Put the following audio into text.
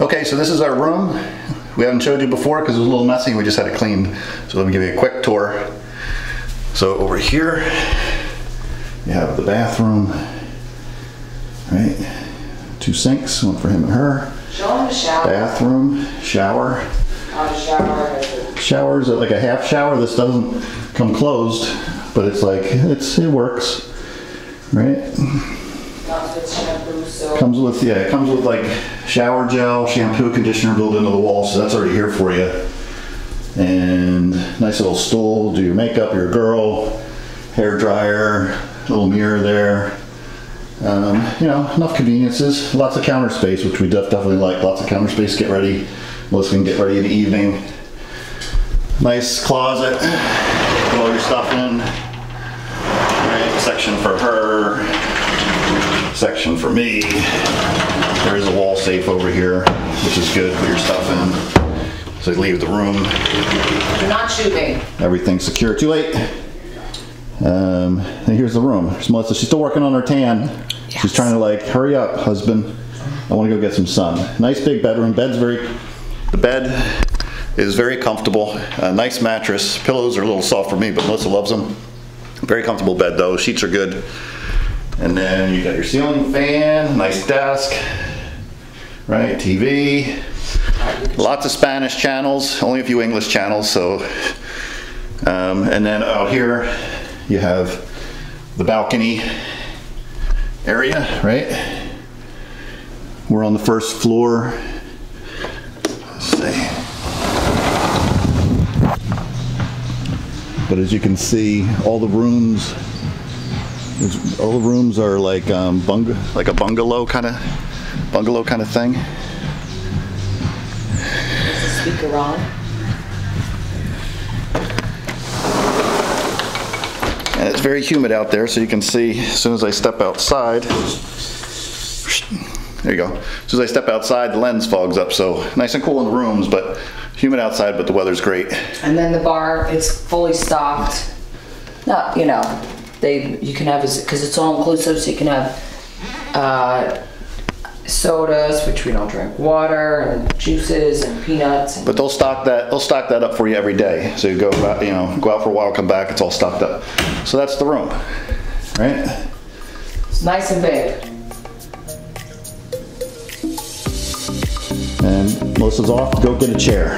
Okay, so this is our room. We haven't showed you before because it was a little messy. We just had it cleaned. So let me give you a quick tour. So over here, you have the bathroom, right? Two sinks, one for him and her. Show him the shower. Bathroom, shower. How shower. has a- Shower's like a half shower. This doesn't come closed, but it's like, it's, it works, right? Comes with shampoo. Comes with, yeah, it comes with like shower gel, shampoo, conditioner built into the wall, so that's already here for you. And nice little stool, do your makeup, you're girl, hair dryer, little mirror there. Um, you know, enough conveniences, lots of counter space, which we def- definitely like, lots of counter space, get ready. Melissa can get ready in the evening. Nice closet, put all your stuff in. Right, section for her, section for me. There is a wall safe over here, which is good, put your stuff in. So you leave the room, Do not shoot me. everything's secure. Too late. Um, and here's the room. Here's Melissa, she's still working on her tan. She's trying to like, hurry up, husband. I want to go get some sun. Nice big bedroom. Bed's very, the bed is very comfortable. A nice mattress. Pillows are a little soft for me, but Melissa loves them. Very comfortable bed though. Sheets are good. And then you got your ceiling fan, nice desk, right? TV. Lots of Spanish channels, only a few English channels. So, um, and then out here you have the balcony area, right? We're on the first floor. Let's see. But as you can see, all the rooms, all the rooms are like um, bung, like a bungalow kind of, bungalow kind of thing. Speaker on. And it's very humid out there, so you can see as soon as I step outside, there you go. As soon as I step outside, the lens fogs up, so nice and cool in the rooms, but humid outside, but the weather's great. And then the bar, it's fully stocked. No, you know, they, you can have, because it's all inclusive, so you can have, uh, sodas, which we don't drink, water, and juices, and peanuts, and But they'll stock that, they'll stock that up for you every day. So you go, out, you know, go out for a while, come back, it's all stocked up. So that's the room, right? it's nice and big. And Melissa's off to go get a chair.